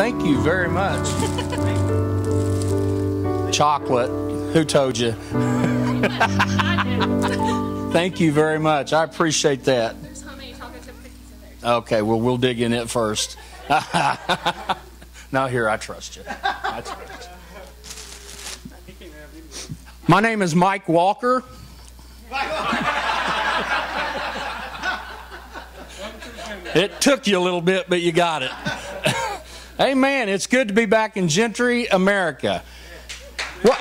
Thank you very much. Chocolate. Who told you? Thank you very much. I appreciate that. There's honey, chocolate chip cookies in there. Okay, well, we'll dig in it first. now, here, I trust you. I trust you. My name is Mike Walker. It took you a little bit, but you got it. Amen. It's good to be back in Gentry, America. What?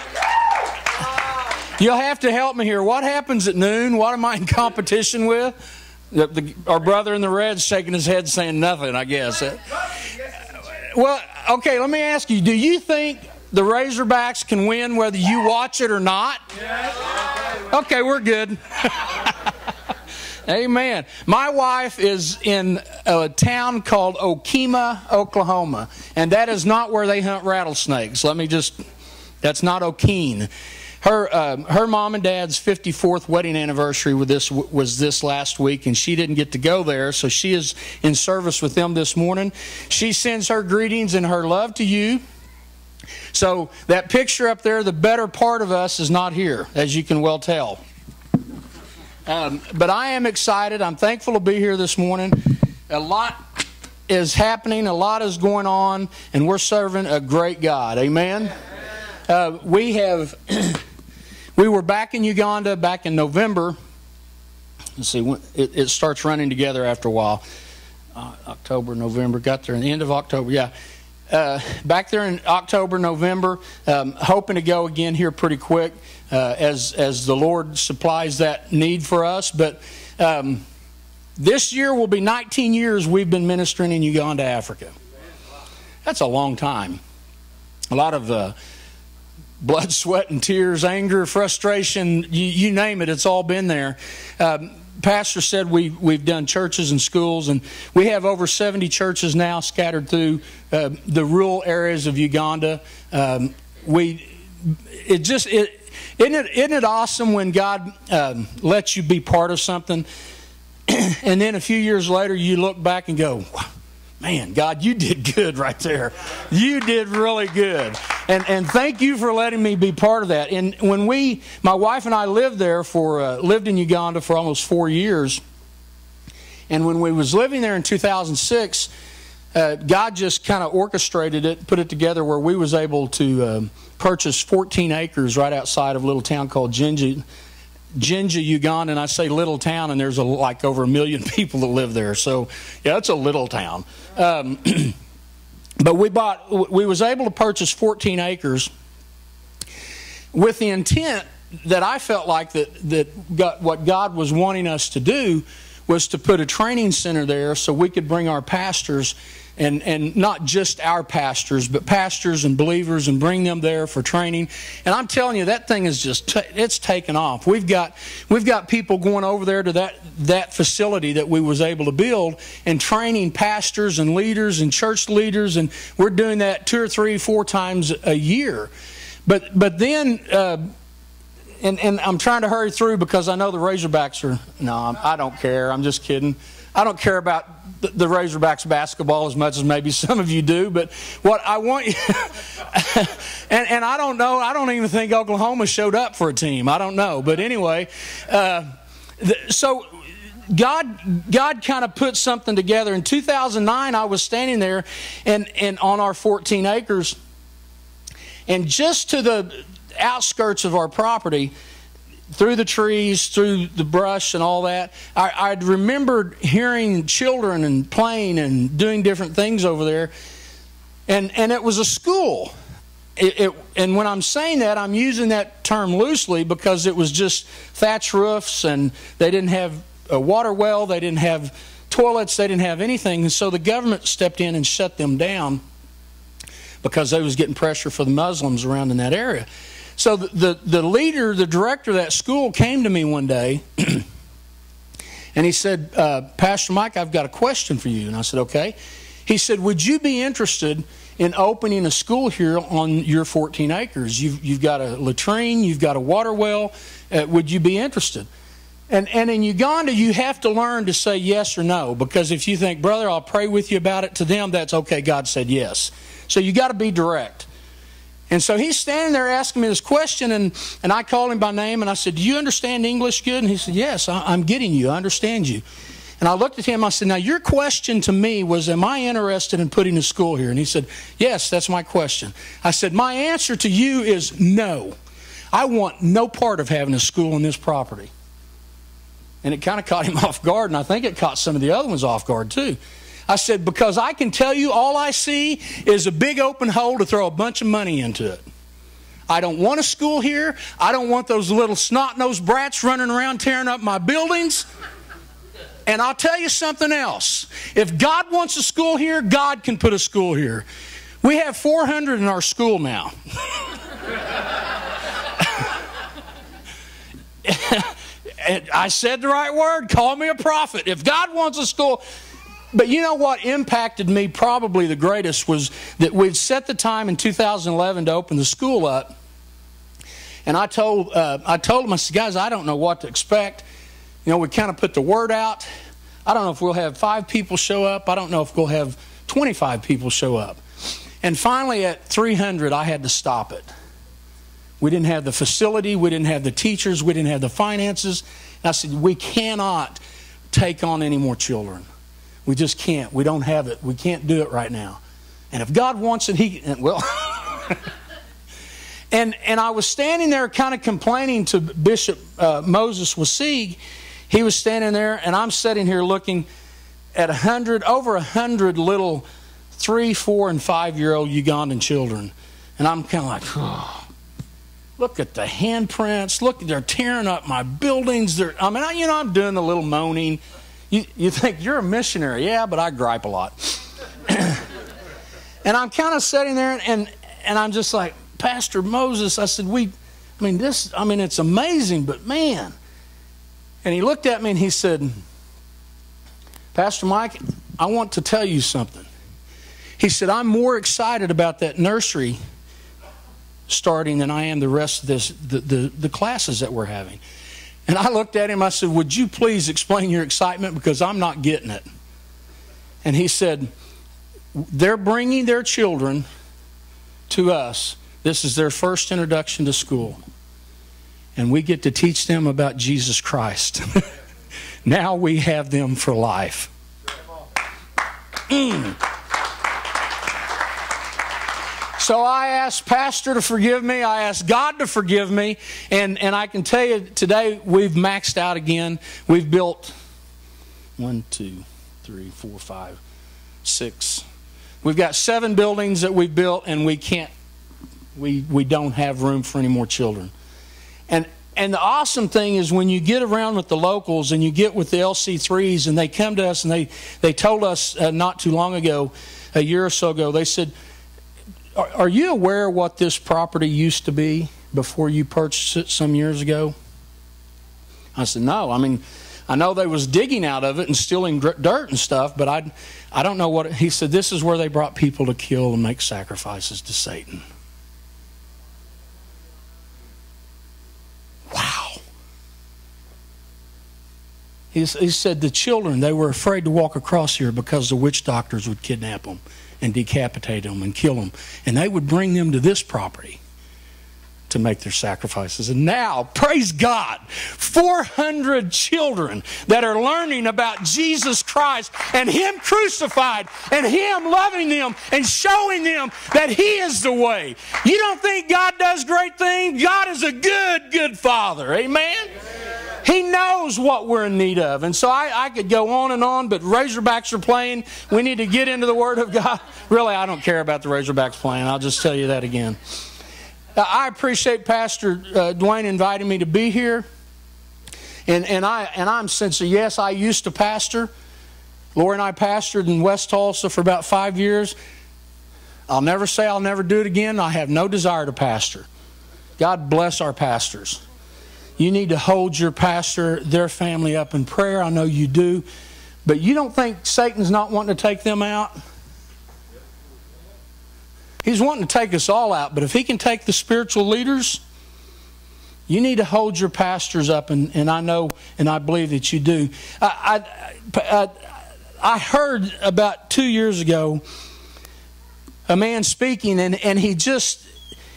You'll have to help me here. What happens at noon? What am I in competition with? The, the, our brother in the red shaking his head saying nothing, I guess. Uh, well, okay, let me ask you do you think the Razorbacks can win whether you watch it or not? Okay, we're good. Amen. My wife is in a town called Okemah, Oklahoma, and that is not where they hunt rattlesnakes. Let me just, that's not Okeene. Her, uh, her mom and dad's 54th wedding anniversary with this, was this last week, and she didn't get to go there, so she is in service with them this morning. She sends her greetings and her love to you. So, that picture up there, the better part of us is not here, as you can well tell. Um, but I am excited. I'm thankful to be here this morning. A lot is happening, a lot is going on, and we're serving a great God. Amen. Uh, we have we were back in Uganda back in November. Let's see, it, it starts running together after a while. Uh, October, November, got there in the end of October. Yeah. Uh, back there in October, November, um, hoping to go again here pretty quick uh, as as the Lord supplies that need for us. But um, this year will be 19 years we've been ministering in Uganda, Africa. That's a long time. A lot of uh, blood, sweat, and tears, anger, frustration, you, you name it, it's all been there. Um, Pastor said we, we've done churches and schools, and we have over 70 churches now scattered through uh, the rural areas of Uganda. Um, we, it just, it, isn't it, isn't it awesome when God um, lets you be part of something, and then a few years later you look back and go, man, God, you did good right there. You did really good. And, and thank you for letting me be part of that. And when we, my wife and I lived there for, uh, lived in Uganda for almost four years. And when we was living there in 2006, uh, God just kind of orchestrated it, put it together where we was able to um, purchase 14 acres right outside of a little town called Jinja, Jinja, Uganda, and I say little town, and there's a, like over a million people that live there. So, yeah, it's a little town. Um, but we bought, we was able to purchase 14 acres with the intent that I felt like that that got, what God was wanting us to do was to put a training center there so we could bring our pastors and, and not just our pastors, but pastors and believers and bring them there for training. And I'm telling you, that thing is just, t- it's taken off. We've got, we've got people going over there to that, that facility that we was able to build and training pastors and leaders and church leaders. And we're doing that two or three, four times a year. But, but then, uh, and, and I'm trying to hurry through because I know the Razorbacks are, no, I don't care. I'm just kidding. I don't care about the Razorbacks basketball as much as maybe some of you do, but what I want you, and, and I don't know, I don't even think Oklahoma showed up for a team. I don't know. But anyway, uh, the, so God, God kind of put something together. In 2009, I was standing there and, and on our 14 acres, and just to the outskirts of our property, through the trees, through the brush, and all that. I, I remembered hearing children and playing and doing different things over there, and and it was a school. It, it, and when I'm saying that, I'm using that term loosely because it was just thatch roofs, and they didn't have a water well, they didn't have toilets, they didn't have anything, and so the government stepped in and shut them down because they was getting pressure for the Muslims around in that area. So the, the, the leader, the director of that school came to me one day and he said, uh, Pastor Mike, I've got a question for you. And I said, okay. He said, Would you be interested in opening a school here on your 14 acres? You've, you've got a latrine, you've got a water well. Uh, would you be interested? And, and in Uganda, you have to learn to say yes or no because if you think, brother, I'll pray with you about it, to them, that's okay, God said yes. So you got to be direct. And so he's standing there asking me this question, and, and I called him by name and I said, Do you understand English good? And he said, Yes, I, am getting you. I understand you. And I looked at him, I said, Now, your question to me was, Am I interested in putting a school here? And he said, Yes, that's my question. I said, My answer to you is no. I want no part of having a school on this property. And it kind of caught him off guard, and I think it caught some of the other ones off guard too. I said, because I can tell you all I see is a big open hole to throw a bunch of money into it. I don't want a school here. I don't want those little snot nosed brats running around tearing up my buildings. And I'll tell you something else. If God wants a school here, God can put a school here. We have 400 in our school now. I said the right word. Call me a prophet. If God wants a school, but you know what impacted me probably the greatest was that we'd set the time in 2011 to open the school up. And I told, uh, I told them, I said, guys, I don't know what to expect. You know, we kind of put the word out. I don't know if we'll have five people show up. I don't know if we'll have 25 people show up. And finally, at 300, I had to stop it. We didn't have the facility, we didn't have the teachers, we didn't have the finances. And I said, we cannot take on any more children. We just can't. We don't have it. We can't do it right now. And if God wants it, He well. and and I was standing there, kind of complaining to Bishop uh, Moses Wasig. He was standing there, and I'm sitting here looking at a hundred, over a hundred little three, four, and five year old Ugandan children, and I'm kind of like, oh, look at the handprints. Look, they're tearing up my buildings. They're, I mean, I, you know, I'm doing a little moaning. You, you think you're a missionary. Yeah, but I gripe a lot. and I'm kind of sitting there and, and I'm just like, Pastor Moses, I said, we, I mean, this, I mean, it's amazing, but man. And he looked at me and he said, Pastor Mike, I want to tell you something. He said, I'm more excited about that nursery starting than I am the rest of this, the, the, the classes that we're having. And I looked at him, I said, Would you please explain your excitement because I'm not getting it? And he said, They're bringing their children to us. This is their first introduction to school. And we get to teach them about Jesus Christ. now we have them for life. Mm. So I asked Pastor to forgive me. I asked God to forgive me. And, and I can tell you today we've maxed out again. We've built one, two, three, four, five, six. We've got seven buildings that we've built, and we can't, we, we don't have room for any more children. And, and the awesome thing is when you get around with the locals and you get with the LC3s, and they come to us and they, they told us uh, not too long ago, a year or so ago, they said, are, are you aware what this property used to be before you purchased it some years ago? I said, No. I mean, I know they was digging out of it and stealing dirt and stuff, but I, I don't know what. It, he said, This is where they brought people to kill and make sacrifices to Satan. Wow. He, he said the children, they were afraid to walk across here because the witch doctors would kidnap them and decapitate them and kill them. And they would bring them to this property to make their sacrifices. And now, praise God, 400 children that are learning about Jesus Christ and Him crucified and Him loving them and showing them that He is the way. You don't think God does great things? God is a good, good Father. Amen? He knows what we're in need of. And so I, I, could go on and on, but Razorbacks are playing. We need to get into the Word of God. Really, I don't care about the Razorbacks playing. I'll just tell you that again. Uh, I appreciate Pastor uh, Dwayne inviting me to be here. And, and, I, and I'm sincere. Yes, I used to pastor. Lori and I pastored in West Tulsa for about five years. I'll never say I'll never do it again. I have no desire to pastor. God bless our pastors. You need to hold your pastor, their family up in prayer. I know you do. But you don't think Satan's not wanting to take them out? He's wanting to take us all out, but if he can take the spiritual leaders, You need to hold your pastors up, and, and I know and I believe that you do. I, I, I, heard about two years ago a man speaking, and, and he just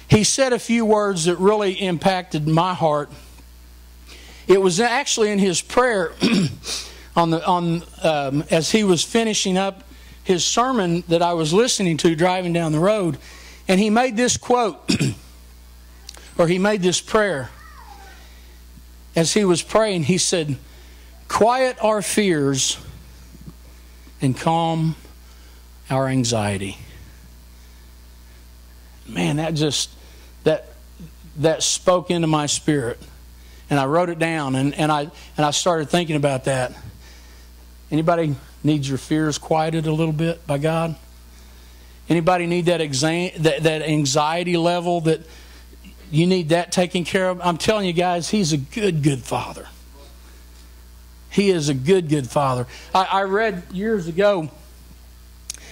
he said a few words that really impacted my heart. It was actually in his prayer on the on um, as he was finishing up his sermon that I was listening to driving down the road, and he made this quote or he made this prayer. As he was praying, he said, "Quiet our fears and calm our anxiety." Man, that just that that spoke into my spirit and I wrote it down and, and I and I started thinking about that. Anybody needs your fears quieted a little bit by God? Anybody need that, that, that anxiety level that you need that taken care of? I'm telling you guys, He's a good, good Father. He is a good, good Father. I, I read years ago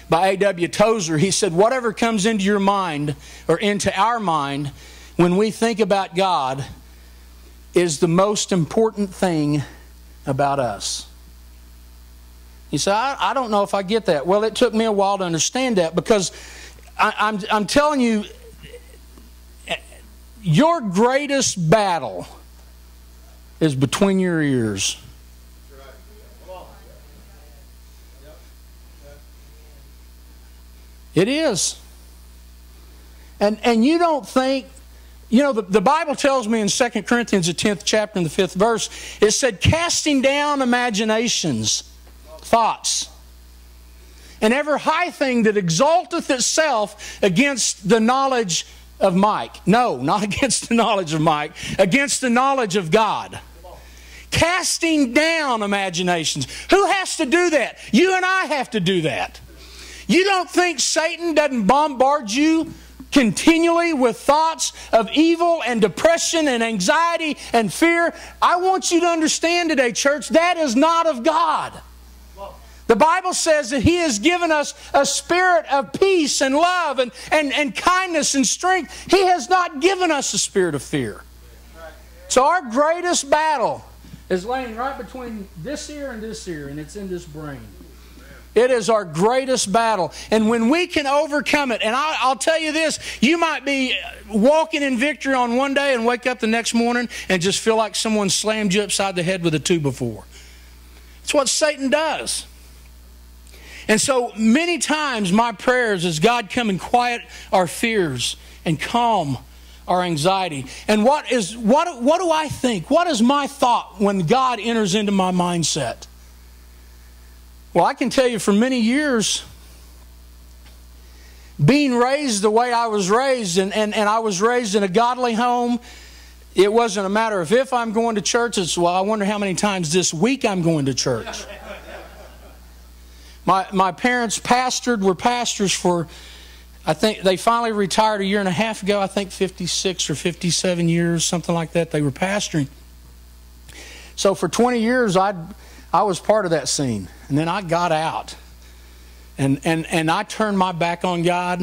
by A.W. Tozer, he said, Whatever comes into your mind or into our mind when we think about God is the most important thing about us. You say, I, I, don't know if I get that. Well, it took me a while to understand that because I, I'm, I'm telling you, your greatest battle is between your ears. It is. And, and you don't think, you know, the, the Bible tells me in 2 Corinthians, the 10th chapter and the 5th verse, it said, casting down imaginations, thoughts, and every high thing that exalteth itself against the knowledge of Mike. No, not against the knowledge of Mike, against the knowledge of God. Casting down imaginations. Who has to do that? You and I have to do that. You don't think Satan doesn't bombard you continually with thoughts of evil and depression and anxiety and fear? I want you to understand today, church, that is not of God. The Bible says that He has given us a spirit of peace and love and, and, and kindness and strength. He has not given us a spirit of fear. So, our greatest battle is laying right between this ear and this ear, and it's in this brain. It is our greatest battle. And when we can overcome it, and I, will tell you this you might be walking in victory on one day and wake up the next morning and just feel like someone slammed you upside the head with a two before. It's what Satan does. And so many times my prayers is God come and quiet our fears and calm our anxiety. And what is what what do I think? What is my thought when God enters into my mindset? Well, I can tell you for many years, being raised the way I was raised, and, and, and I was raised in a godly home, it wasn't a matter of if I'm going to church, it's, well, I wonder how many times this week I'm going to church. My, my parents pastored, were pastors for, I think they finally retired a year and a half ago, I think 56 or 57 years, something like that, they were pastoring. So for 20 years, I'd I was part of that scene. And then I got out. And, and, and I turned my back on God.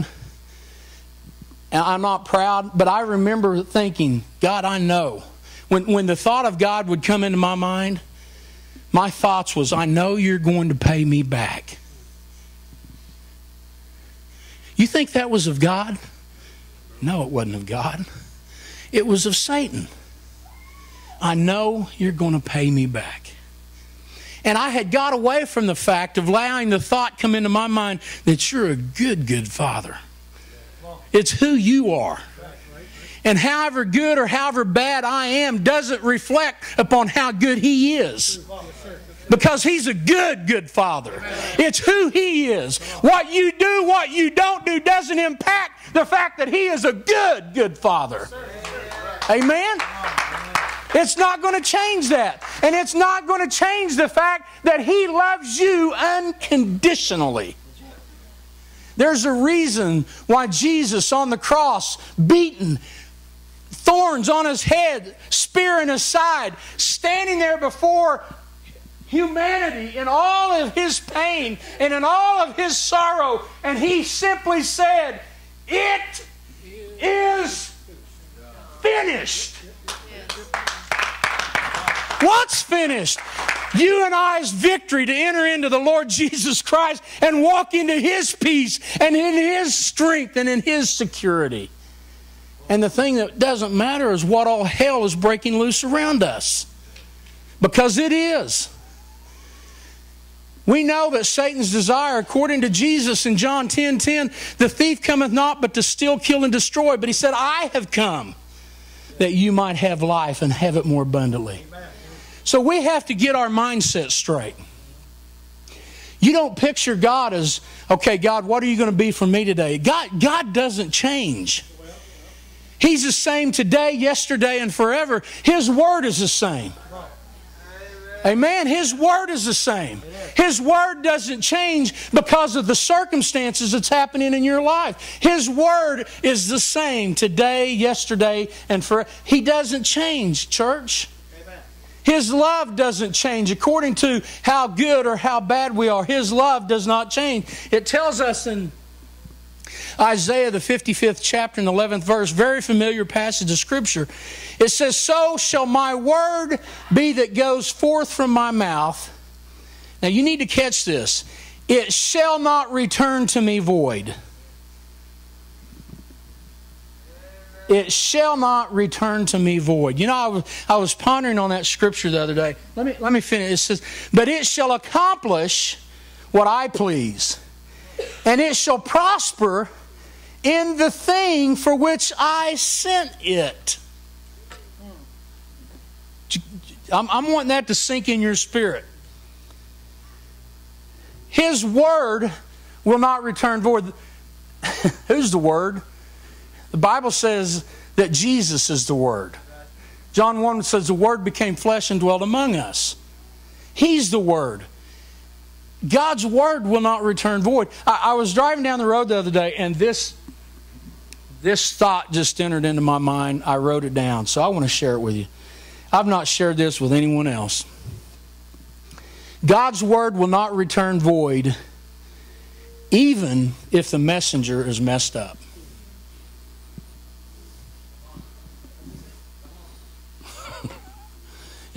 And I'm not proud, but I remember thinking, God, I know. When, when the thought of God would come into my mind, my thoughts was, I know you're going to pay me back. You think that was of God? No, it wasn't of God. It was of Satan. I know you're going to pay me back. And I had got away from the fact of allowing the thought come into my mind that you're a good, good father. It's who you are. And however good or however bad I am doesn't reflect upon how good He is. Because He's a good, good Father. It's who He is. What you do, what you don't do, doesn't impact the fact that He is a good, good Father. Amen? It's not going to change that. And it's not going to change the fact that He loves you unconditionally. There's a reason why Jesus on the cross, beaten, thorns on his head, spear in his side, standing there before humanity in all of his pain and in all of his sorrow, and he simply said, It is finished. What's finished? You and I's victory to enter into the Lord Jesus Christ and walk into His peace and in His strength and in His security. And the thing that doesn't matter is what all hell is breaking loose around us. Because it is. We know that Satan's desire, according to Jesus in John 10 10, the thief cometh not but to steal, kill, and destroy. But he said, I have come that you might have life and have it more abundantly. So we have to get our mindset straight. You don't picture God as, okay, God, what are you going to be for me today? God, God doesn't change. He's the same today, yesterday, and forever. His word is the same. Amen. His word is the same. His word doesn't change because of the circumstances that's happening in your life. His word is the same today, yesterday, and for he doesn't change, church. His love doesn't change according to how good or how bad we are. His love does not change. It tells us in Isaiah, the 55th chapter and 11th verse, very familiar passage of Scripture. It says, So shall my word be that goes forth from my mouth. Now you need to catch this. It shall not return to me void. It shall not return to me void. You know, I was, I was pondering on that scripture the other day. Let me, let me finish. It says, But it shall accomplish what I please, and it shall prosper in the thing for which I sent it. I'm, I'm wanting that to sink in your spirit. His word will not return void. Who's the word? The Bible says that Jesus is the word. John 1 says the word became flesh and dwelt among us. He's the word. God's word will not return void. I, I was driving down the road the other day and this this thought just entered into my mind. I wrote it down, so I want to share it with you. I've not shared this with anyone else. God's word will not return void, even if the messenger is messed up.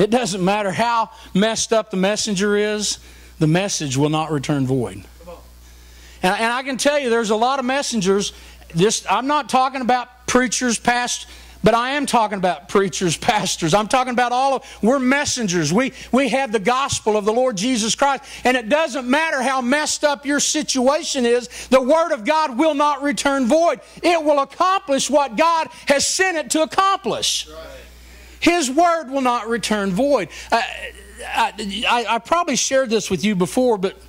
It doesn't matter how messed up the messenger is, the message will not return void. And, and I can tell you, there's a lot of messengers this I'm not talking about preachers, past, but I am talking about preachers, pastors. I'm talking about all of we're messengers. We we have the gospel of the Lord Jesus Christ. And it doesn't matter how messed up your situation is, the word of God will not return void. It will accomplish what God has sent it to accomplish. His word will not return void. Uh, I, I, I probably shared this with you before, but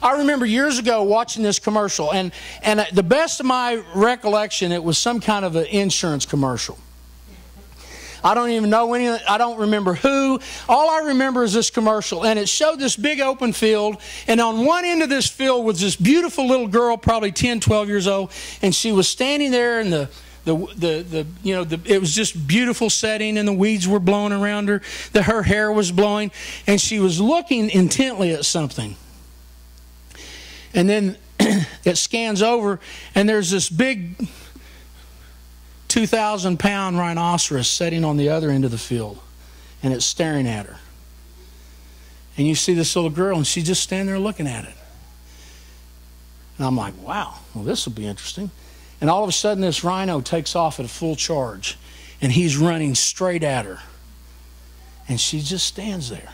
I remember years ago watching this commercial, and, and the best of my recollection, it was some kind of an insurance commercial. I don't even know any, I don't remember who. All I remember is this commercial, and it showed this big open field, and on one end of this field was this beautiful little girl, probably 10, 12 years old, and she was standing there in the the, the, the you know the, it was just beautiful setting and the weeds were blowing around her the, her hair was blowing and she was looking intently at something and then it scans over, and there's this big 2,000 pound rhinoceros sitting on the other end of the field, and it's staring at her. And you see this little girl, and she's just standing there looking at it. And I'm like, wow, well, this will be interesting. And all of a sudden, this rhino takes off at a full charge, and he's running straight at her. And she just stands there.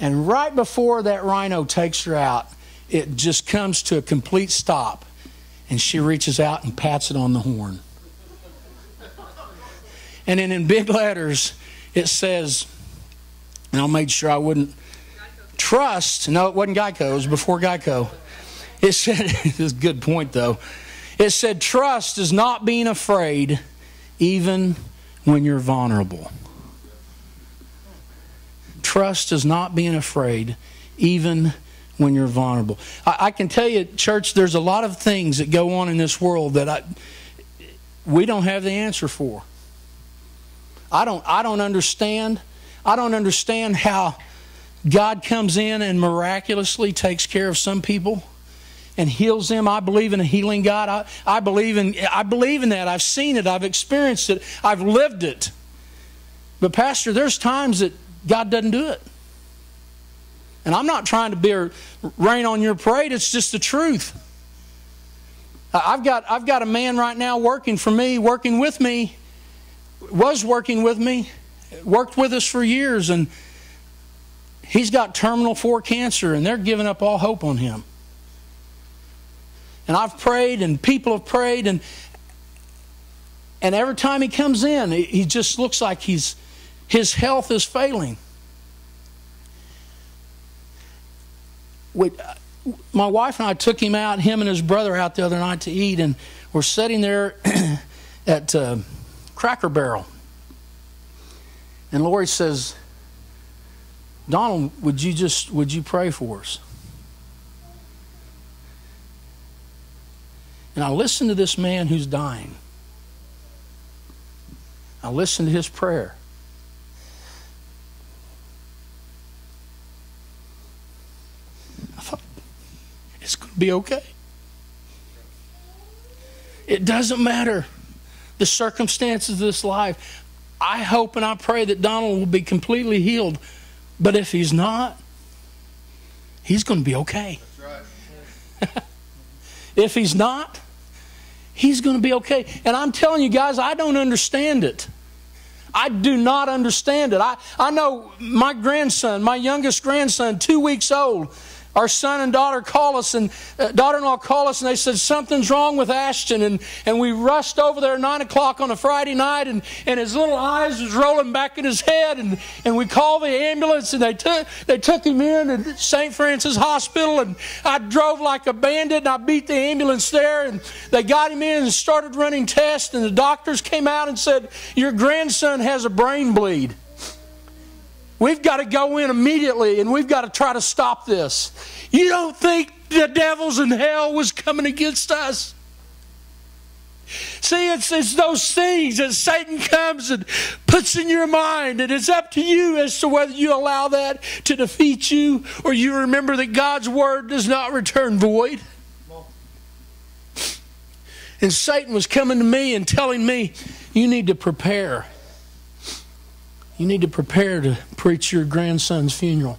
And right before that rhino takes her out, it just comes to a complete stop. And she reaches out and pats it on the horn. And then in big letters, it says, and I made sure I wouldn't trust. No, it wasn't Geico, it was before Geico. It said, this is a good point though. It said, trust is not being afraid even when you're vulnerable. Trust is not being afraid, even when you're vulnerable. I, I, can tell you, church, there's a lot of things that go on in this world that I, we don't have the answer for. I don't, I don't understand. I don't understand how God comes in and miraculously takes care of some people and heals them. I believe in a healing God. I, I believe in I believe in that. I've seen it. I've experienced it. I've lived it. But, Pastor, there's times that God doesn't do it. And I'm not trying to be a rain on your parade, it's just the truth. I've got, I've got a man right now working for me, working with me, was working with me, worked with us for years, and he's got terminal 4 cancer, and they're giving up all hope on him. And I've prayed, and people have prayed, and and every time he comes in, he just looks like he's his health is failing. My wife and I took him out, him and his brother out the other night to eat, and we're sitting there at uh, Cracker Barrel. And Lori says, Donald, would you just would you pray for us? And I listened to this man who's dying. I listened to his prayer. I thought, it's going to be okay. It doesn't matter the circumstances of this life. I hope and I pray that Donald will be completely healed. But if he's not, he's going to be okay. Right. if he's not, he's going to be okay. And I'm telling you guys, I don't understand it. I do not understand it. I, I know my grandson, my youngest grandson, two weeks old, our son and daughter call us and uh, daughter-in-law call us and they said something's wrong with ashton. And, and we rushed over there at 9 o'clock on a friday night and, and his little eyes was rolling back in his head and, and we called the ambulance and they took, they took him in at st francis hospital and i drove like a bandit and i beat the ambulance there and they got him in and started running tests and the doctors came out and said your grandson has a brain bleed We've got to go in immediately and we've got to try to stop this. You don't think the devil's in hell was coming against us? See, it's, it's those things that Satan comes and puts in your mind, and it's up to you as to whether you allow that to defeat you or you remember that God's word does not return void. And Satan was coming to me and telling me, you need to prepare. You need to prepare to preach your grandson's funeral.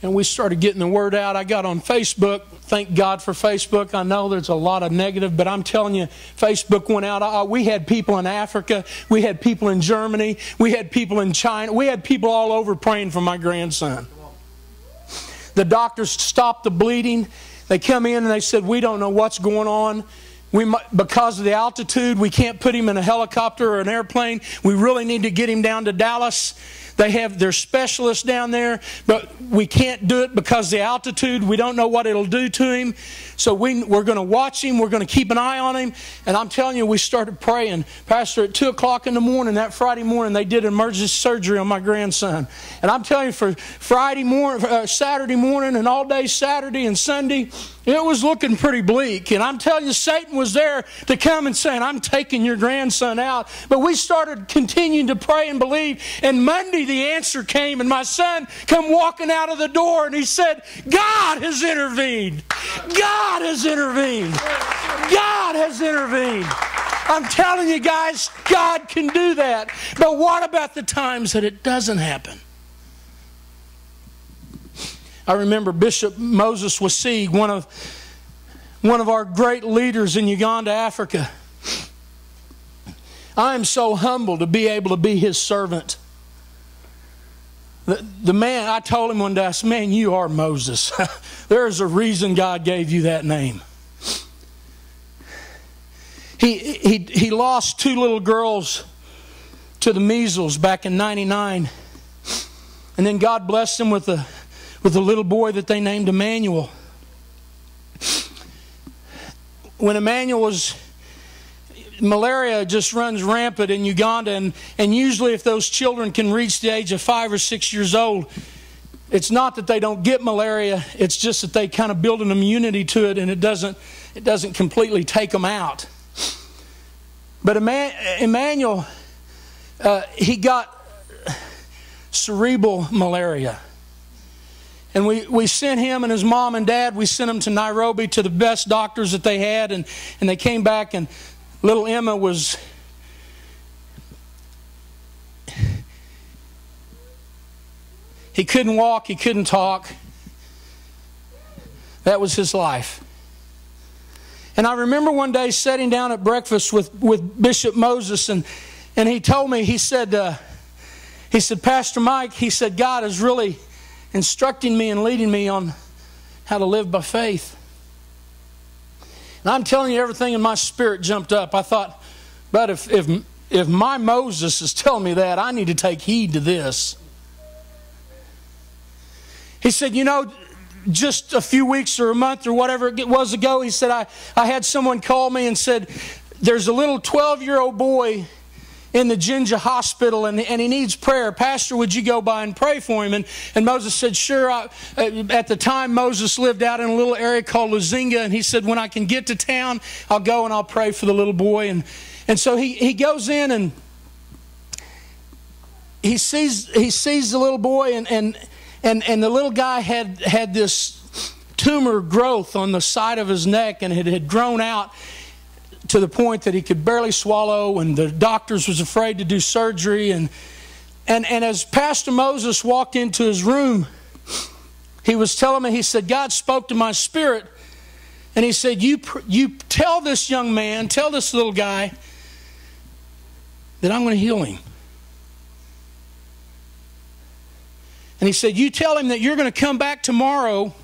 And we started getting the word out. I got on Facebook. Thank God for Facebook. I know there's a lot of negative, but I'm telling you, Facebook went out. Uh, we had people in Africa. We had people in Germany. We had people in China. We had people all over praying for my grandson. The doctors stopped the bleeding. They come in and they said, We don't know what's going on. We, because of the altitude, we can't put him in a helicopter or an airplane. We really need to get him down to Dallas. They have their specialists down there, but we can't do it because the altitude. We don't know what it'll do to him. So we, we're going to watch him. We're going to keep an eye on him. And I'm telling you, we started praying. Pastor, at 2 o'clock in the morning, that Friday morning, they did emergency surgery on my grandson. And I'm telling you, for Friday morning, uh, Saturday morning, and all day Saturday and Sunday, it was looking pretty bleak. And I'm telling you, Satan was there to come and saying, I'm taking your grandson out. But we started continuing to pray and believe. And Monday, the answer came, and my son come walking out of the door, and he said, God has intervened. God has intervened. God has intervened. I'm telling you guys, God can do that. But what about the times that it doesn't happen? I remember Bishop Moses Wasigue, one of, one of our great leaders in Uganda, Africa. I am so humbled to be able to be his servant. The, the man, I told him one day, I said, Man, you are Moses. There's a reason God gave you that name. He, he, he lost two little girls to the measles back in 99. And then God blessed him with a with a little boy that they named Emmanuel. When Emmanuel was malaria just runs rampant in Uganda, and, and usually, if those children can reach the age of five or six years old, it's not that they don't get malaria, it's just that they kind of build an immunity to it and it doesn't, it doesn't completely take them out. But a man Emmanuel, uh, he got cerebral malaria. And we, we sent him and his mom and dad, we sent them to Nairobi to the best doctors that they had. And, and they came back, and Little Emma was He couldn't walk, he couldn't talk. That was his life. And I remember one day sitting down at breakfast with, with Bishop Moses, and, and he told me, he said, uh, he said, Pastor Mike, he said, God is really instructing me and leading me on how to live by faith. And I'm telling you, everything in my spirit jumped up. I thought, but if, if, if my Moses is telling me that, I need to take heed to this. He said, You know, just a few weeks or a month or whatever it was ago, he said, I, I had someone call me and said, There's a little 12 year old boy in the Jinja hospital and, and he needs prayer. Pastor, would you go by and pray for him? And, and Moses said, Sure. I, uh, at the time, Moses lived out in a little area called Luzinga, and he said, When I can get to town, I'll go and I'll pray for the little boy. And, and so he, he goes in and he sees, he sees the little boy, and, and, and, and the little guy had, had this tumor growth on the side of his neck, and it had grown out to the point that he could barely swallow, and the doctors was afraid to do surgery. And, and, and as Pastor Moses walked into his room, he was telling me, he said, God spoke to my spirit, and he said, You, you tell this young man, tell this little guy that I'm going to heal him. And he said, You tell him that you're going to come back tomorrow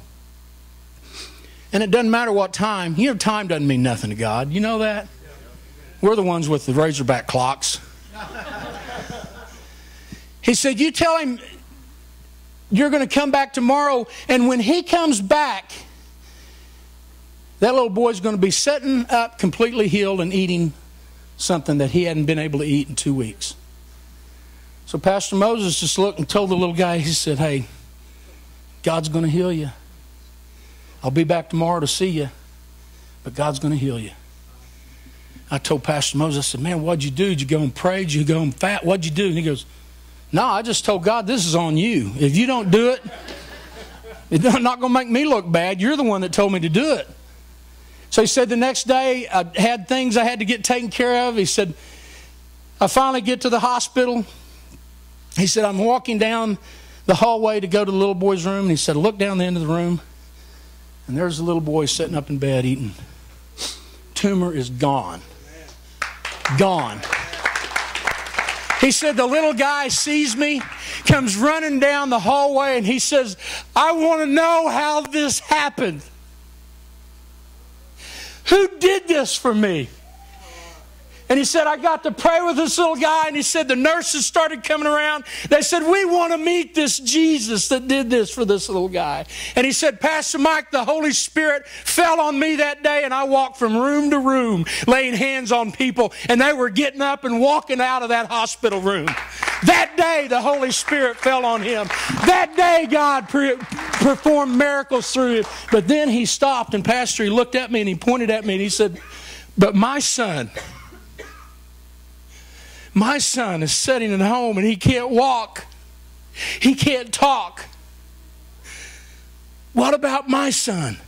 and it doesn't matter what time. You know, time doesn't mean nothing to God. You know that? We're the ones with the Razorback clocks. He said, You tell him you're going to come back tomorrow, and when he comes back, that little boy's going to be sitting up completely healed and eating something that he hadn't been able to eat in two weeks. So Pastor Moses just looked and told the little guy, he said, Hey, God's going to heal you. I'll be back tomorrow to see you, but God's going to heal you. I told Pastor Moses, I said, Man, what'd you do? Did you go and pray? Did you go and fat? What'd you do? And he goes, No, I just told God this is on you. If you don't do it, it's not going to make me look bad. You're the one that told me to do it. So he said the next day I had things I had to get taken care of. He said, I finally get to the hospital. He said, I'm walking down the hallway to go to the little boy's room. And he said, Look down the end of the room. And there's a little boy sitting up in bed eating. Tumor is gone. Gone. He said, The little guy sees me, comes running down the hallway, and he says, I want to know how this happened. Who did this for me? And he said, I got to pray with this little guy. And he said, the nurses started coming around. They said, We want to meet this Jesus that did this for this little guy. And he said, Pastor Mike, the Holy Spirit fell on me that day. And I walked from room to room, laying hands on people. And they were getting up and walking out of that hospital room. That day, the Holy Spirit fell on him. That day, God pre- performed miracles through him. But then he stopped, and Pastor, he looked at me and he pointed at me and he said, But my son, my son is sitting at home and he can't walk, he can't talk. What about my son?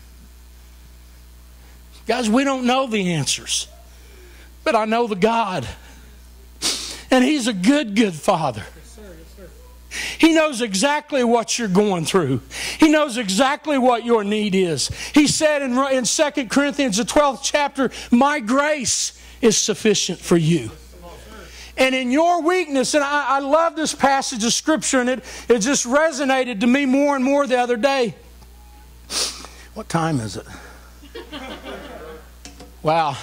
Guys, we don't know the answers, but I know the God. And He's a good, good Father. He knows exactly what you're going through. He knows exactly what your need is. He said in, in 2 Corinthians, the 12th chapter, My grace is sufficient for you. And in your weakness, and I, I love this passage of Scripture, and it, it just resonated to me more and more the other day. What time is it? Wow.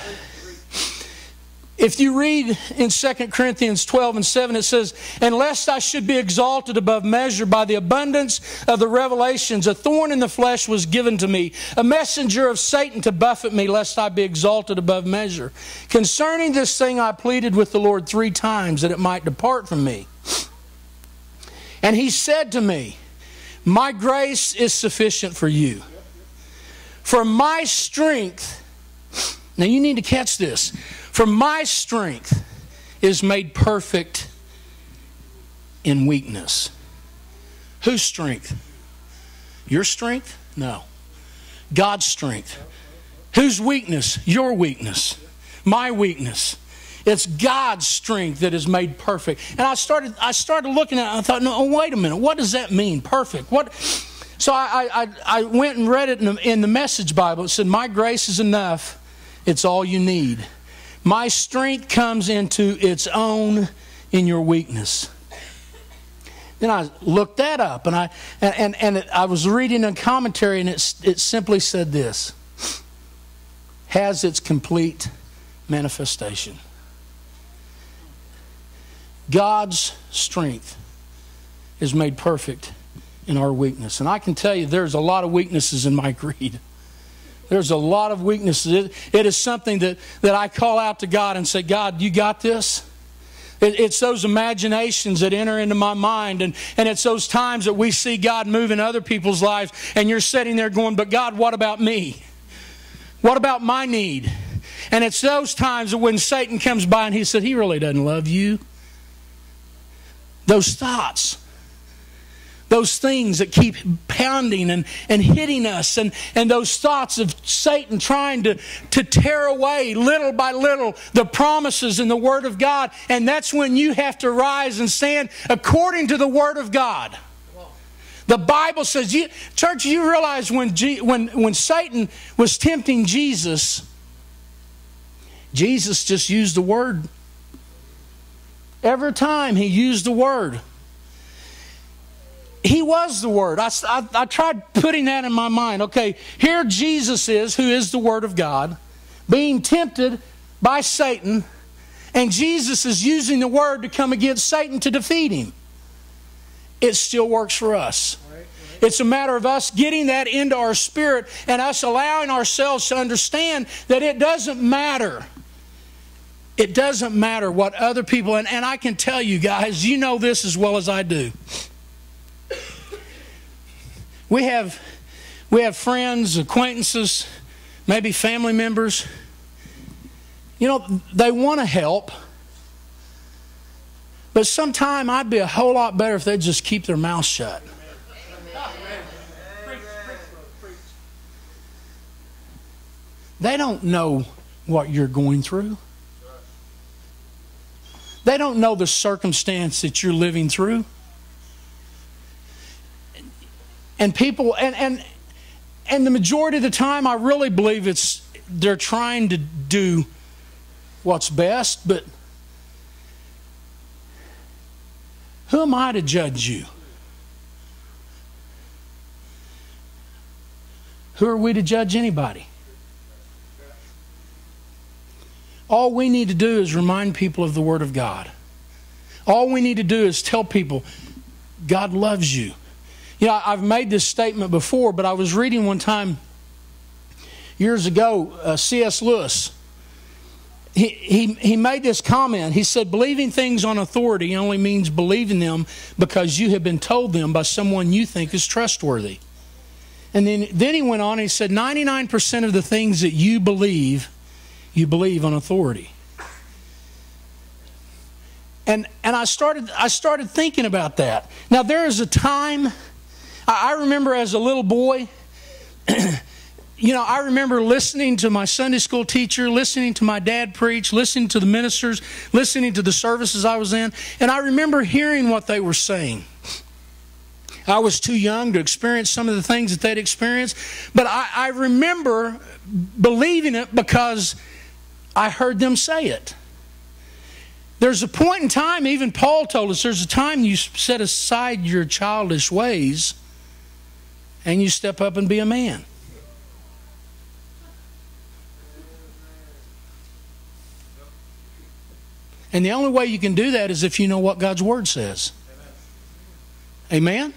If you read in 2 Corinthians 12 and 7, it says, And lest I should be exalted above measure by the abundance of the revelations, a thorn in the flesh was given to me, a messenger of Satan to buffet me, lest I be exalted above measure. Concerning this thing, I pleaded with the Lord three times that it might depart from me. And he said to me, My grace is sufficient for you. For my strength, now you need to catch this for my strength is made perfect in weakness. Whose strength? Your strength? No. God's strength. Whose weakness? Your weakness. My weakness. It's God's strength that is made perfect. And I started, I started looking at it, I thought, no, oh, wait a minute, what does that mean, perfect? What? So I, I, I went and read it in the, in the Message Bible. It said, My grace is enough, it's all you need. My strength comes into its own in your weakness. Then I looked that up, and I and, and, and it, I was reading a commentary, and it, it simply said this: has its complete manifestation. God's strength is made perfect in our weakness. And I can tell you, there's a lot of weaknesses in my greed. There's a lot of weaknesses. It, it is something that, that I call out to God and say, God, you got this? It, it's those imaginations that enter into my mind. And, and it's those times that we see God move in other people's lives, and you're sitting there going, But God, what about me? What about my need? And it's those times that when Satan comes by and he said, He really doesn't love you. Those thoughts, those things that keep pounding and, and hitting us, and, and those thoughts of Satan trying to, to tear away little by little the promises in the Word of God. And that's when you have to rise and stand according to the Word of God. The Bible says, you, church, you realize when, G, when, when Satan was tempting Jesus, Jesus just used the word. Every time he used the word. He was the Word. I, I, I, tried putting that in my mind. Okay, here Jesus is, who is the Word of God, being tempted by Satan, and Jesus is using the Word to come against Satan to defeat him it still works for us. It's a matter of us getting that into our spirit and us allowing ourselves to understand that it doesn't matter. It doesn't matter what other people, and, and I can tell you guys, you know this as well as I do. We have, we have friends, acquaintances, maybe family members. You know, they want to help but sometime I'd be a whole lot better if they'd just keep their mouth shut. They don't know what you're going through. They don't know the circumstance that you're living through. And people and and and the majority of the time I really believe it's they're trying to do what's best, but Who am I to judge you? Who are we to judge anybody? All we need to do is remind people of the Word of God. All we need to do is tell people God loves you. You know, I've made this statement before, but I was reading one time years ago, uh, C.S. Lewis he, he, he made this comment. He said, Believing things on authority only means believing them because you have been told them by someone you think is trustworthy. And then, then he went on and he said, 99% of the things that you believe, you believe on authority. And, and I, started, I started thinking about that. Now, there is a time, I remember as a little boy, you know, I remember listening to my Sunday school teacher, listening to my dad preach, listening to the ministers, listening to the services I was in, and I remember hearing what they were saying. I was too young to experience some of the things that they'd experienced, but I, I remember believing it because I heard them say it. There's a point in time, even Paul told us, there's a time you set aside your childish ways and you step up and be a man. And the only way you can do that is if you know what God's Word says. Amen?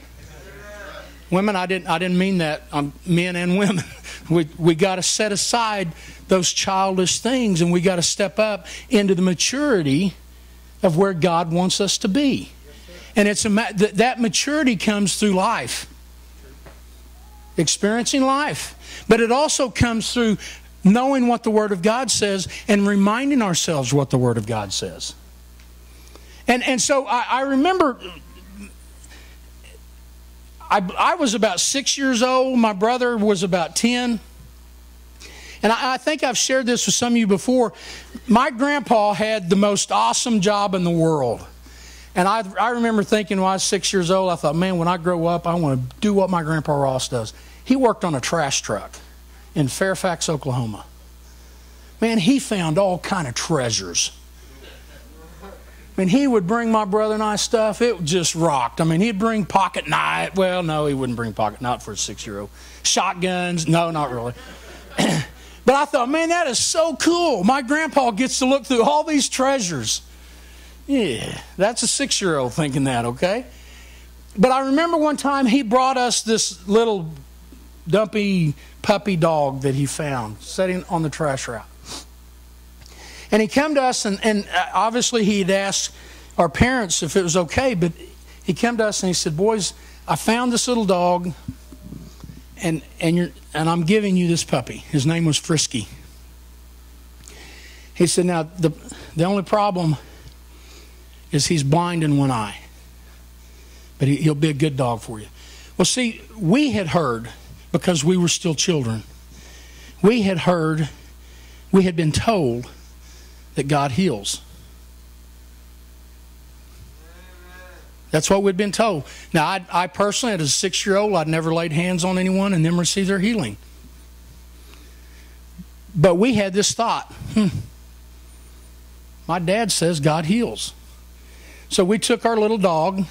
Women, I didn't, I didn't mean that. Men and women. We, we got to set aside those childish things and we got to step up into the maturity of where God wants us to be. And it's a, that that maturity comes through life, experiencing life. But it also comes through knowing what the Word of God says and reminding ourselves what the Word of God says. And, and so I, I remember I, I was about six years old, my brother was about 10. And I, I, think I've shared this with some of you before. My grandpa had the most awesome job in the world. And I, I remember thinking when I was six years old, I thought, man, when I grow up, I want to do what my grandpa Ross does. He worked on a trash truck in Fairfax, Oklahoma. Man, he found all kind of treasures. I mean, he would bring my brother and I stuff. It just rocked. I mean, he'd bring pocket knife. Well, no, he wouldn't bring pocket knife for a six-year-old. Shotguns. No, not really. but I thought, man, that is so cool. My grandpa gets to look through all these treasures. Yeah, that's a six-year-old thinking that, okay? But I remember one time he brought us this little dumpy puppy dog that he found sitting on the trash route. And he came to us, and, and uh, obviously he'd asked our parents if it was okay, but he came to us and he said, Boys, I found this little dog, and, and, you're, and I'm giving you this puppy. His name was Frisky. He said, Now, the, the only problem is he's blind in one eye, but he, he'll be a good dog for you. Well, see, we had heard, because we were still children, we had heard, we had been told that God heals. That's what we'd been told. Now, I, I personally, as a six year old, I'd never laid hands on anyone and then received their healing. But we had this thought hmm, my dad says God heals. So we took our little dog,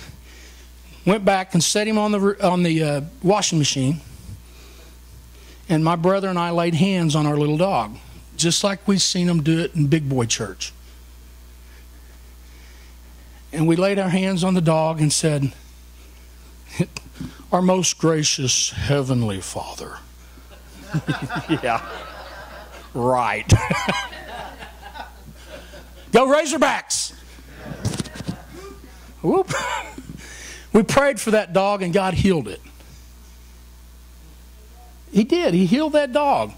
went back and set him on the, on the uh, washing machine, and my brother and I laid hands on our little dog just like we've seen them do it in Big Boy Church. And we laid our hands on the dog and said, Our most gracious Heavenly Father. yeah. Right. Go Razorbacks! Whoop. We prayed for that dog and God healed it. He did. He healed that dog.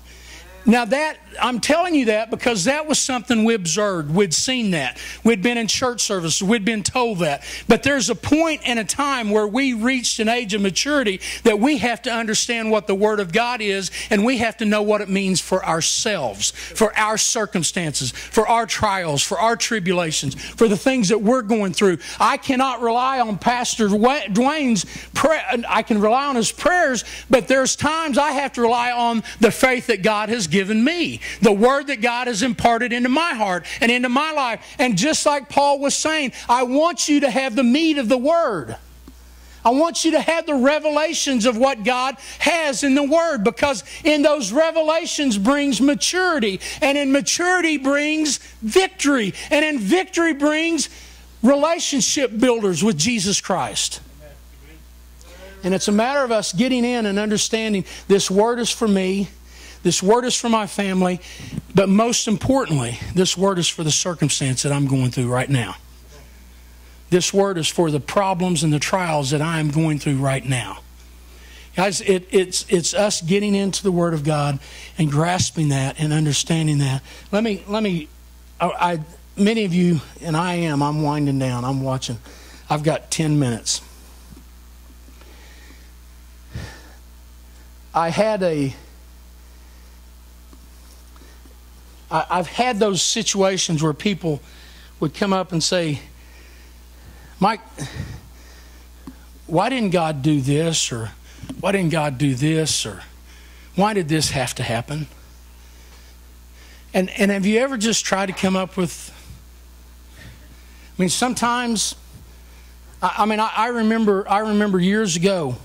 Now, that, I'm telling you that because that was something we observed. We'd seen that. We'd been in church service. We'd been told that. But there's a point and a time where we reached an age of maturity that we have to understand what the Word of God is and we have to know what it means for ourselves, for our circumstances, for our trials, for our tribulations, for the things that we're going through. I cannot rely on Pastor Dwayne's prayer. I can rely on his prayers, but there's times I have to rely on the faith that God has given me, the word that God has imparted into my heart and into my life. And just like Paul was saying, I want you to have the meat of the word. I want you to have the revelations of what God has in the Word because in those revelations brings maturity, and in maturity brings victory, and in victory brings relationship builders with Jesus Christ. And it's a matter of us getting in and understanding this Word is for me. This word is for my family, but most importantly, this word is for the circumstance that I'm going through right now. This word is for the problems and the trials that I am going through right now. Guys, it, it's, it's us getting into the Word of God and grasping that and understanding that. Let me, let me, I, I many of you, and I am, I'm winding down, I'm watching. I've got 10 minutes. I had a I, I've had those situations where people would come up and say, Mike, why didn't God do this? Or why didn't God do this? Or why did this have to happen? And, and have you ever just tried to come up with. I mean, sometimes. I, I mean, I, I, remember, I remember years ago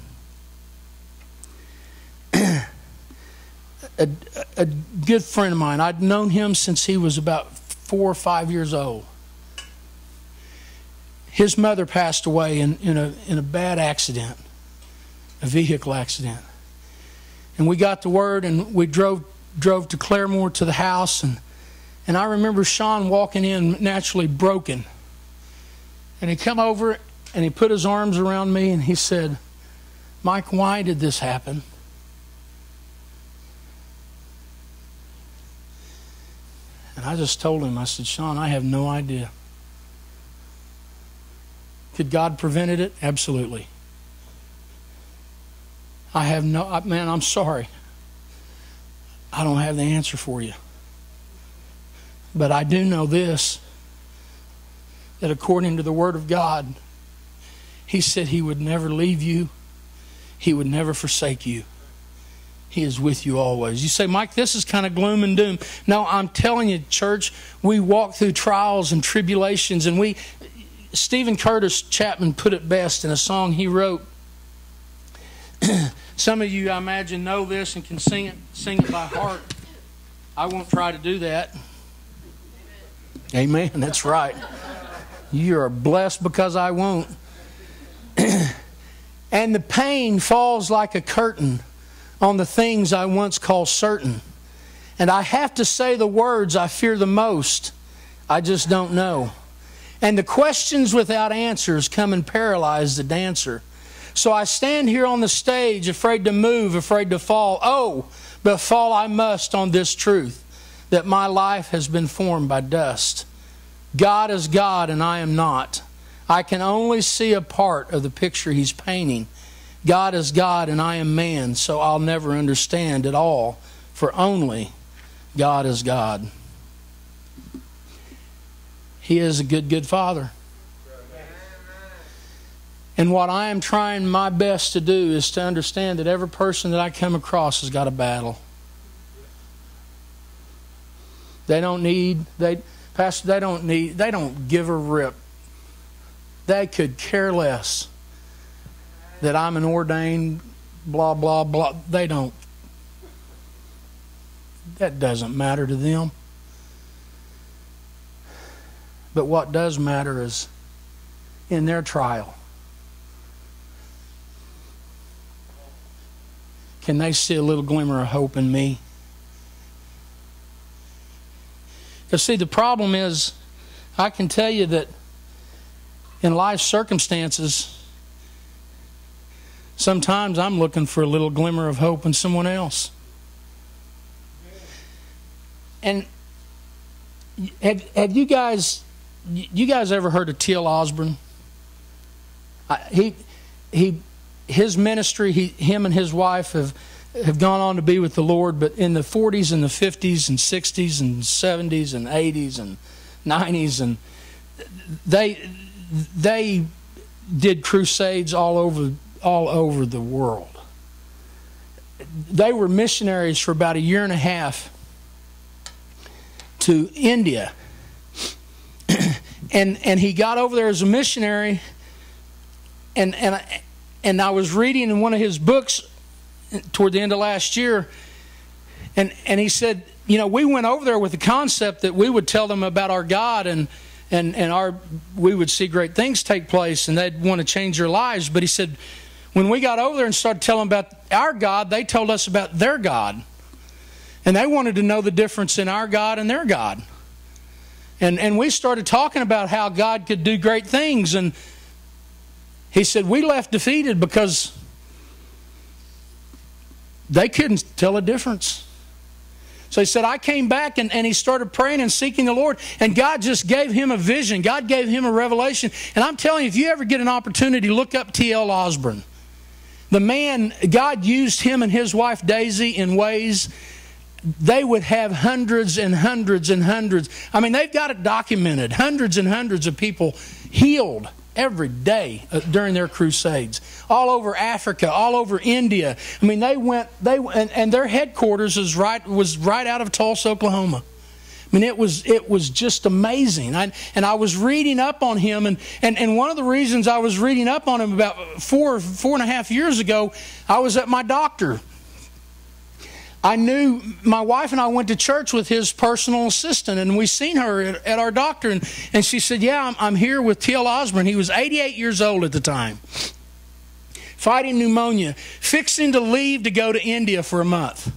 a, a good friend of mine. I'd known him since he was about four or five years old. His mother passed away in, in, a, in a bad accident, a vehicle accident. And we got the word and we drove, drove to Claremore to the house. And, and I remember Sean walking in naturally broken. And he come over and he put his arms around me and he said, Mike, why did this happen? And I just told him, I said, Sean, I have no idea. Could God prevented it? Absolutely. I have no, man, I'm sorry. I don't have the answer for you. But I do know this that according to the Word of God, He said He would never leave you, He would never forsake you. He is with you always. You say, Mike, this is kind of gloom and doom. No, I'm telling you, church, we walk through trials and tribulations, and we. Steven Curtis Chapman put it best in a song he wrote. Some of you, I imagine, know this and can sing it, sing it by heart. I won't try to do that. Amen. That's right. You are blessed because I won't. and the pain falls like a curtain on the things I once called certain. And I have to say the words I fear the most. I just don't know. And the questions without answers come and paralyze the dancer. So I stand here on the stage, afraid to move, afraid to fall. Oh, but fall I must on this truth that my life has been formed by dust. God is God and I am not. I can only see a part of the picture He's painting. God is God and I am man, so I'll never understand at all, for only God is God. He is a good, good Father. And what I am trying my best to do is to understand that every person that I come across has got a battle. They don't need, they, Pastor, they don't need, they don't give a rip. They could care less that I'm an ordained blah, blah, blah. They don't. That doesn't matter to them. But what does matter is in their trial, can they see a little glimmer of hope in me? Because, see, the problem is, I can tell you that in life circumstances, Sometimes I'm looking for a little glimmer of hope in someone else. And have, have you guys you guys ever heard of T.L. Osborn? he he his ministry he him and his wife have have gone on to be with the Lord, but in the 40s and the 50s and 60s and 70s and 80s and 90s and they they did crusades all over all over the world. They were missionaries for about a year and a half to India. and and he got over there as a missionary and and and I was reading in one of his books toward the end of last year and and he said, you know, we went over there with the concept that we would tell them about our God and and and our we would see great things take place and they'd want to change their lives, but he said when we got over there and started telling about our God, they told us about their God. And they wanted to know the difference in our God and their God. And, and we started talking about how God could do great things. And he said, We left defeated because they couldn't tell a difference. So he said, I came back and, and he started praying and seeking the Lord, and God just gave him a vision. God gave him a revelation. And I'm telling you, if you ever get an opportunity, look up T.L. Osborn. The man, God used him and his wife Daisy in ways they would have hundreds and hundreds and hundreds. I mean, they've got it documented. Hundreds and hundreds of people healed every day uh, during their crusades all over africa all over india i mean they went they and, and their headquarters is right was right out of tulsa oklahoma I mean, it was it was just amazing. I, and I was reading up on him, and, and, and one of the reasons I was reading up on him about four four and a half years ago, I was at my doctor. I knew my wife and I went to church with his personal assistant, and we seen her at, at our doctor, and, and she said, "Yeah, I'm, I'm here with T.L. Osborn. He was 88 years old at the time." Fighting pneumonia, fixing to leave to go to India for a month.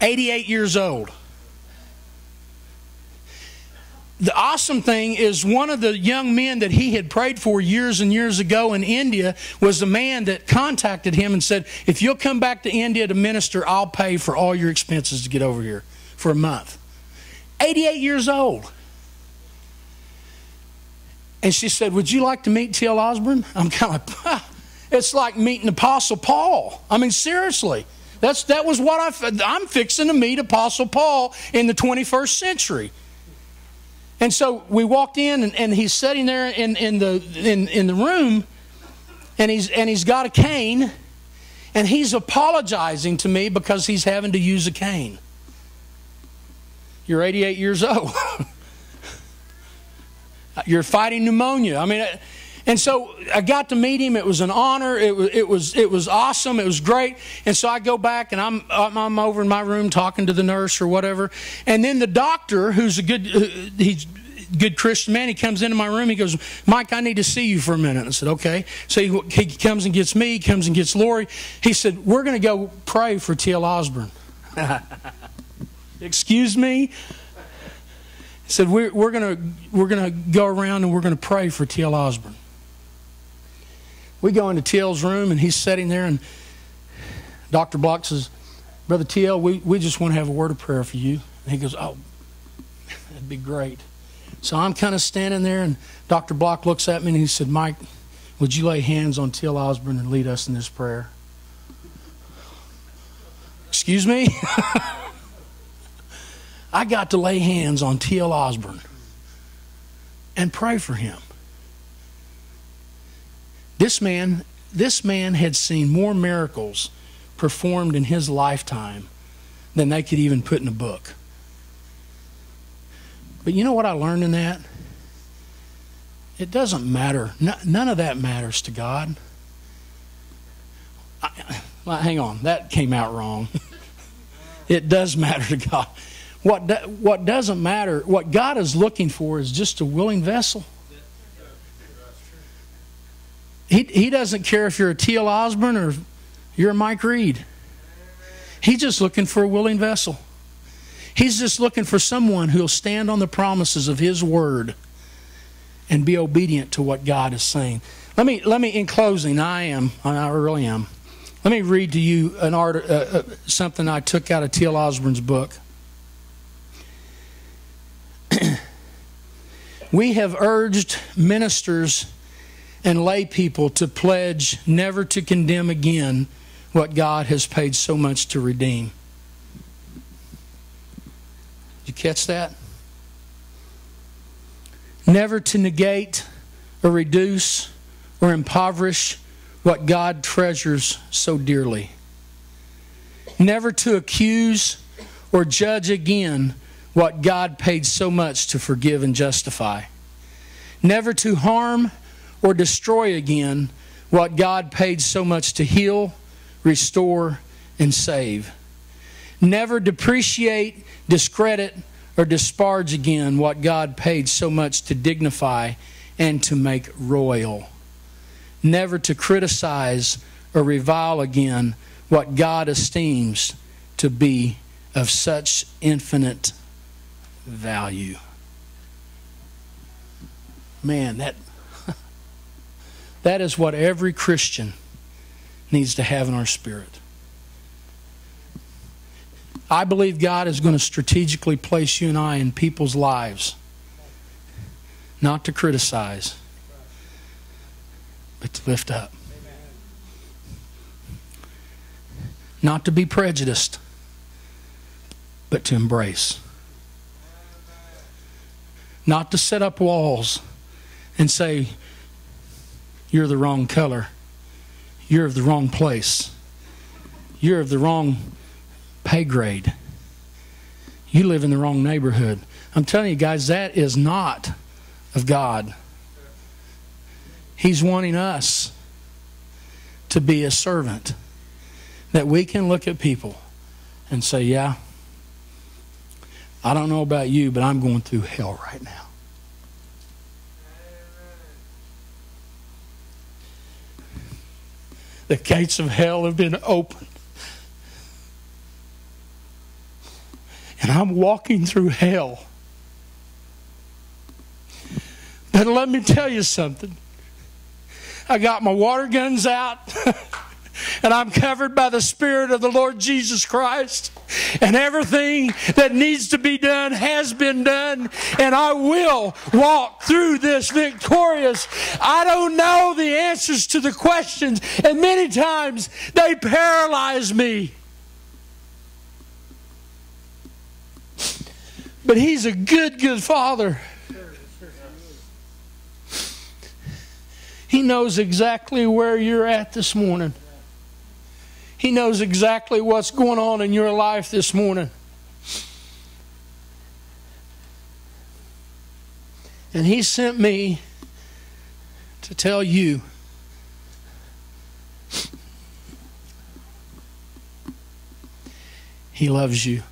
88 years old the awesome thing is one of the young men that he had prayed for years and years ago in India was the man that contacted him and said, If you'll come back to India to minister, I'll pay for all your expenses to get over here for a month. 88 years old. And she said, Would you like to meet T.L. Osborn? I'm kind of like, it's like meeting Apostle Paul. I mean, seriously. That's, that was what I, I'm fixing to meet Apostle Paul in the 21st century. And so we walked in, and, and he's sitting there in, in, the, in, in the room, and he's, and he's got a cane, and he's apologizing to me because he's having to use a cane. You're 88 years old. You're fighting pneumonia. I mean, and so I got to meet him. It was an honor. It was, it was, it was awesome. It was great. And so I go back and I'm, I'm over in my room talking to the nurse or whatever. And then the doctor, who's a good, he's good Christian man, he comes into my room. He goes, Mike, I need to see you for a minute. I said, okay. So he, he comes and gets me, he comes and gets Lori. He said, we're going to go pray for T.L. Osborn. Excuse me? He said, we're, we're going to we're gonna go around and we're going to pray for T.L. Osborn we go into TL's room and he's sitting there and Dr. Block says, Brother TL, we, we just want to have a word of prayer for you. And he goes, Oh, that'd be great. So I'm kind of standing there and Dr. Block looks at me and he said, Mike, would you lay hands on TL Osborn and lead us in this prayer? Excuse me? I got to lay hands on TL Osborn and pray for him. This man, this man had seen more miracles performed in his lifetime than they could even put in a book. But you know what I learned in that? It doesn't matter. none of that matters to God. I, hang on, that came out wrong. it does matter to God. What, do, what doesn't matter, what God is looking for is just a willing vessel. He, he doesn't care if you're a T.L. Osborn or you're a Mike Reed. He's just looking for a willing vessel. He's just looking for someone who'll stand on the promises of His Word and be obedient to what God is saying. Let me, let me in closing, I am, I really am. Let me read to you an art, uh, uh, something I took out of T.L. Osborn's book. we have urged ministers and lay people to pledge never to condemn again what God has paid so much to redeem. You catch that? Never to negate or reduce or impoverish what God treasures so dearly. Never to accuse or judge again what God paid so much to forgive and justify. Never to harm or destroy again what God paid so much to heal, restore, and save. Never depreciate, discredit, or disparage again what God paid so much to dignify and to make royal. Never to criticize or revile again what God esteems to be of such infinite value. Man, that that is what every Christian needs to have in our spirit. I believe God is going to strategically place you and I in people's lives, not to criticize, but to lift up. Not to be prejudiced, but to embrace. Not to set up walls and say, you're the wrong color. You're of the wrong place. You're of the wrong pay grade. You live in the wrong neighborhood. I'm telling you guys, that is not of God. He's wanting us to be a servant. That we can look at people and say, Yeah, I don't know about you, but I'm going through hell right now. The gates of hell have been opened. And I'm walking through hell. But let me tell you something. I got my water guns out. and I'm covered by the Spirit of the Lord Jesus Christ. And everything that needs to be done has been done, and I will walk through this victorious. I don't know the answers to the questions, and many times they paralyze me. But He's a good, good Father. He knows exactly where you're at this morning. He knows exactly what's going on in your life this morning. And He sent me to tell you He loves you.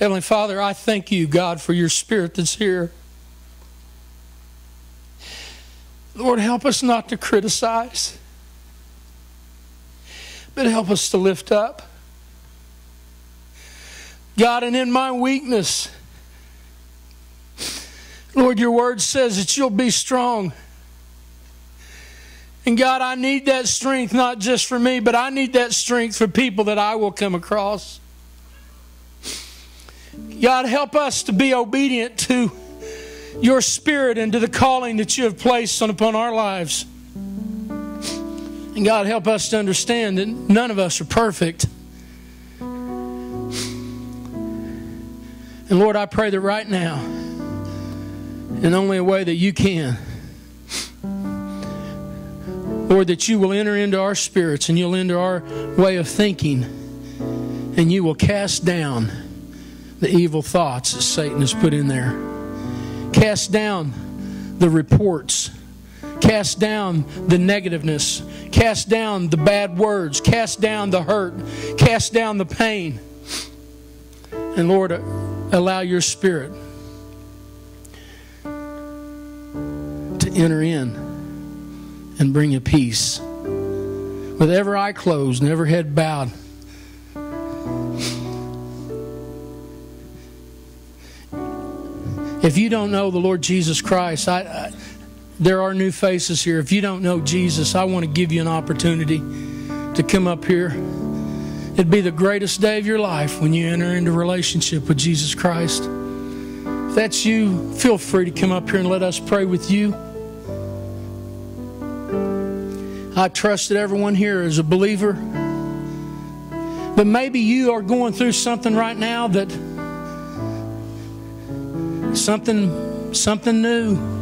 Heavenly Father, I thank you, God, for your spirit that's here. Lord, help us not to criticize, but help us to lift up. God, and in my weakness, Lord, your word says that you'll be strong. And God, I need that strength not just for me, but I need that strength for people that I will come across. God, help us to be obedient to your spirit and to the calling that you have placed on upon our lives. And God, help us to understand that none of us are perfect. And Lord, I pray that right now, in only a way that you can, Lord, that you will enter into our spirits and you'll enter our way of thinking and you will cast down the evil thoughts that Satan has put in there. Cast down the reports. Cast down the negativeness. Cast down the bad words. Cast down the hurt. Cast down the pain. And Lord, allow your spirit to enter in and bring a peace. With every eye closed and every head bowed. If you don't know the Lord Jesus Christ, I, I, there are new faces here. If you don't know Jesus, I want to give you an opportunity to come up here. It'd be the greatest day of your life when you enter into relationship with Jesus Christ. If that's you, feel free to come up here and let us pray with you. I trust that everyone here is a believer. But maybe you are going through something right now that something something new